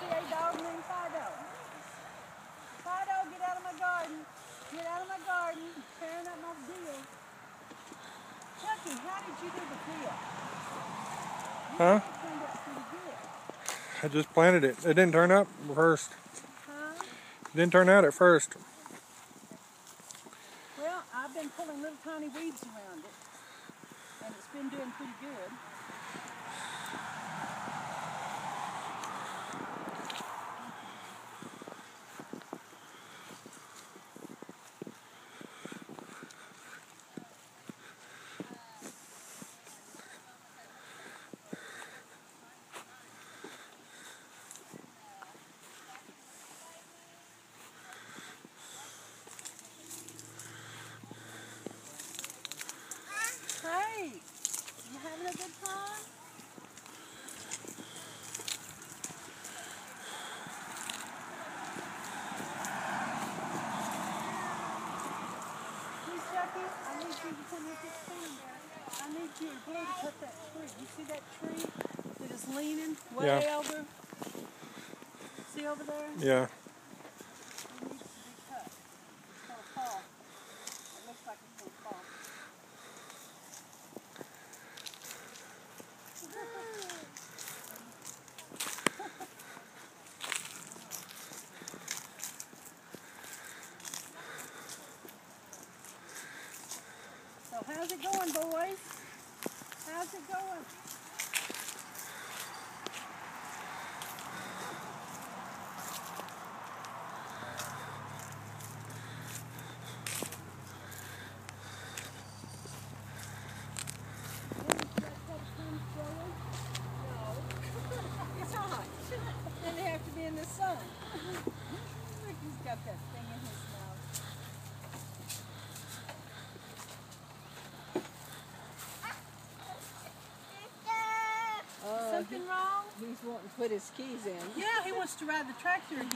see a dog named Fido. Fido, get out of my garden. Get out of my garden. Tearing up my deal. Chucky, how did you do the deal? Huh? I just planted it. It didn't turn up first. Huh? It didn't turn out at first. Well, I've been pulling little tiny weeds around it, and it's been doing pretty good. Good time? Please, Jackie, I need you to come with this thing. I need you to to cut that tree. You see that tree that is leaning way Yeah. over? See over there? Yeah. It needs to be cut. It's gonna fall. It looks like it's gonna fall. So how's it going, boys? How's it going? It's hot. And they have to be in the sun. Look, he's got that thing in his mouth. Uh, Something wrong? he's wanting to put his keys in. Yeah, he wants to ride the tractor again.